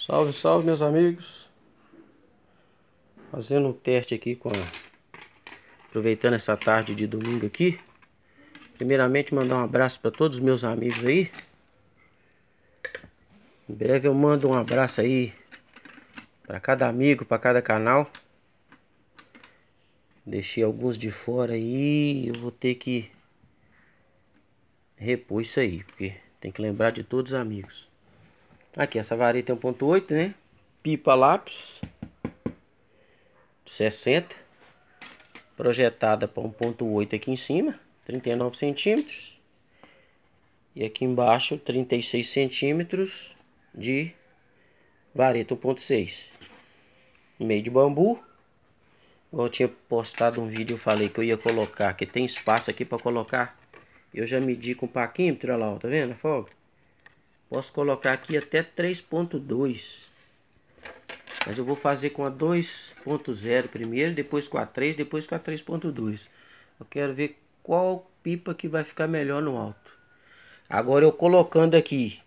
Salve, salve meus amigos. Fazendo um teste aqui com Aproveitando essa tarde de domingo aqui. Primeiramente mandar um abraço para todos os meus amigos aí. Em breve eu mando um abraço aí Para cada amigo, para cada canal. Deixei alguns de fora aí Eu vou ter que Repor isso aí Porque tem que lembrar de todos os amigos Aqui, essa vareta é 1.8, né? Pipa lápis. 60. Projetada para 1.8 aqui em cima. 39 centímetros. E aqui embaixo, 36 centímetros de vareta 1.6. Meio de bambu. Igual eu tinha postado um vídeo, eu falei que eu ia colocar, que tem espaço aqui para colocar. Eu já medi com o paquímetro, olha lá, tá vendo a folga? Posso colocar aqui até 3.2. Mas eu vou fazer com a 2.0 primeiro, depois com a 3, depois com a 3.2. Eu quero ver qual pipa que vai ficar melhor no alto. Agora eu colocando aqui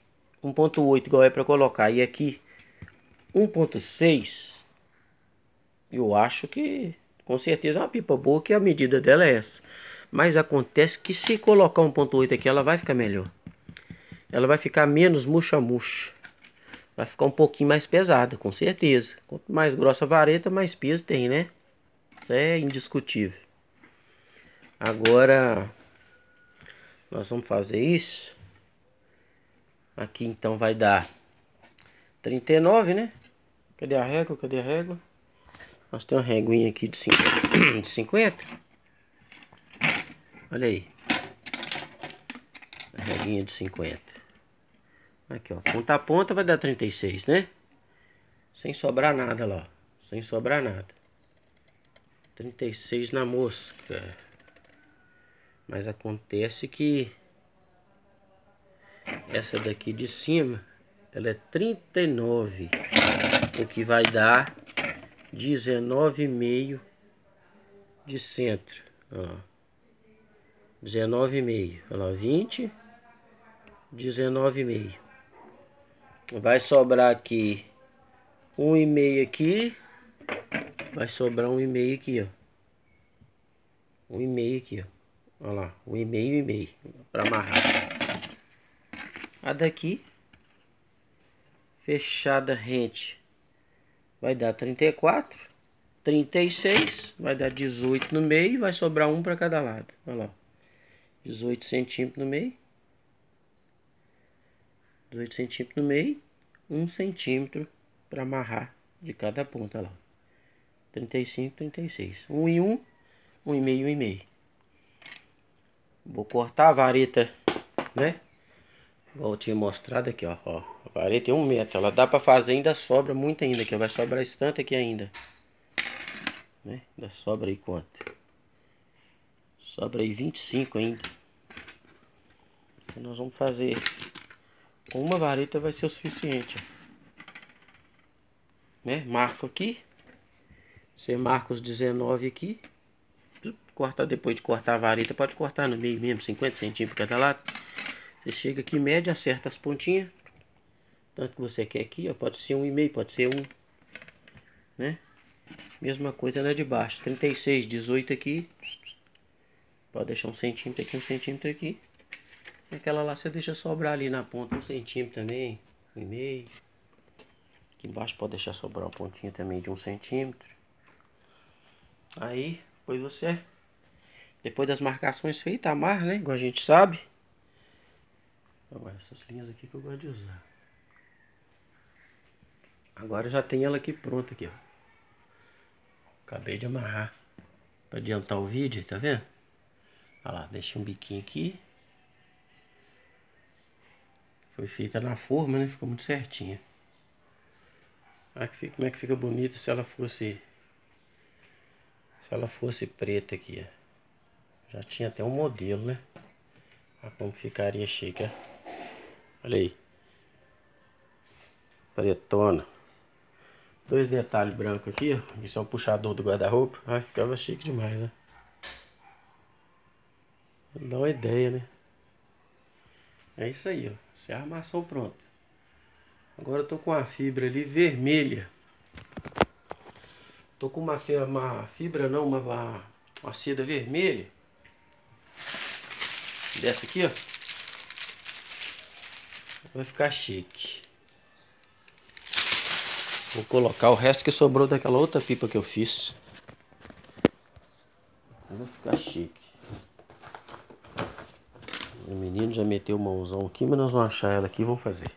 1.8 igual é para colocar e aqui 1.6 eu acho que com certeza é uma pipa boa que a medida dela é essa. Mas acontece que se colocar 1.8 aqui ela vai ficar melhor ela vai ficar menos murcha-murcha. Vai ficar um pouquinho mais pesada, com certeza. Quanto mais grossa a vareta, mais peso tem, né? Isso é indiscutível. Agora, nós vamos fazer isso. Aqui então vai dar 39, né? Cadê a régua? Cadê a régua? Nós temos uma réguinha aqui de 50. de 50. Olha aí. A réguinha de 50. Aqui, ó. Ponta a ponta vai dar 36, né? Sem sobrar nada lá, ó. Sem sobrar nada. 36 na mosca. Mas acontece que essa daqui de cima, ela é 39. O que vai dar 19,5 de centro. Ó. 19,5. Olha lá, 20. 19,5 vai sobrar aqui um e meio aqui. Vai sobrar um e meio aqui ó. Um e meio aqui ó. Olha lá um e meio e meio para amarrar. A daqui fechada rente vai dar 34 36 vai dar 18 no meio vai sobrar um para cada lado. Olha lá 18 centímetros no meio 18 centímetros no meio, 1 centímetro para amarrar de cada ponta lá. 35, 36. 1 e 1, 1 e meio, 1 e meio. Vou cortar a vareta, né? Igual eu tinha mostrado aqui, ó. ó. A vareta é 1 metro. Ela dá para fazer, ainda sobra muito ainda aqui. Vai sobrar estante aqui ainda. Né? Ainda sobra aí quanto? Sobra aí 25 ainda. Então nós vamos fazer uma vareta vai ser o suficiente. Né? Marco aqui. Você marca os 19 aqui. Corta depois de cortar a vareta, pode cortar no meio mesmo, 50 centímetros cada lado. Você chega aqui, mede, acerta as pontinhas. Tanto que você quer aqui, ó, pode ser um e meio, pode ser um, né? Mesma coisa na de baixo, 36, 18 aqui. Pode deixar um centímetro aqui, um centímetro aqui. Aquela lá você deixa sobrar ali na ponta um centímetro também, um meio. Aqui embaixo pode deixar sobrar uma pontinha também de um centímetro. Aí, depois você, depois das marcações feitas, amarra, né? Igual a gente sabe. Agora, essas linhas aqui que eu gosto de usar. Agora já tem ela aqui pronta aqui, ó. Acabei de amarrar. Pra adiantar o vídeo, tá vendo? Olha lá, deixei um biquinho aqui. Foi feita na forma, né? Ficou muito certinha. Olha como é que fica bonita se ela fosse... Se ela fosse preta aqui, ó. Já tinha até um modelo, né? Olha como ficaria chique, ó. Olha aí. Pretona. Dois detalhes brancos aqui, ó. Isso é um puxador do guarda-roupa. Ah, ficava chique demais, né? Dá uma ideia, né? É isso aí, ó. Essa é armação pronta. Agora eu tô com a fibra ali vermelha. Tô com uma, uma fibra não, uma, uma, uma seda vermelha. Dessa aqui, ó. Vai ficar chique. Vou colocar o resto que sobrou daquela outra pipa que eu fiz. Vai ficar chique. O menino já meteu mãozão aqui, mas nós vamos achar ela aqui e vamos fazer.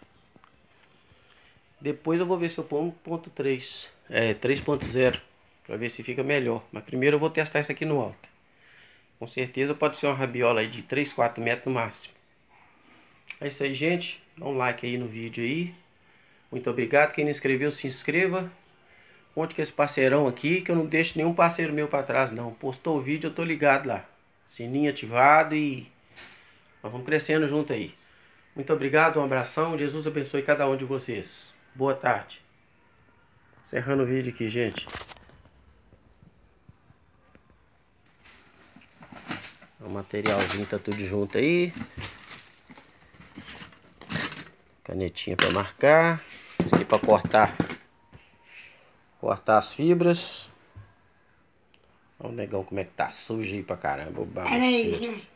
Depois eu vou ver se eu ponho 1.3, é 3.0, para ver se fica melhor. Mas primeiro eu vou testar isso aqui no alto. Com certeza pode ser uma rabiola aí de 3, 4 metros no máximo. É isso aí, gente. Dá um like aí no vídeo aí. Muito obrigado. Quem não inscreveu, se inscreva. Conte com esse parceirão aqui, que eu não deixo nenhum parceiro meu para trás, não. Postou o vídeo, eu tô ligado lá. Sininho ativado e nós vamos crescendo junto aí. Muito obrigado, um abração. Jesus abençoe cada um de vocês. Boa tarde. Encerrando o vídeo aqui, gente. O materialzinho tá tudo junto aí. Canetinha para marcar. Isso aqui para cortar. Cortar as fibras. Olha o negão como é que tá sujo aí pra caramba. O Peraí, gente.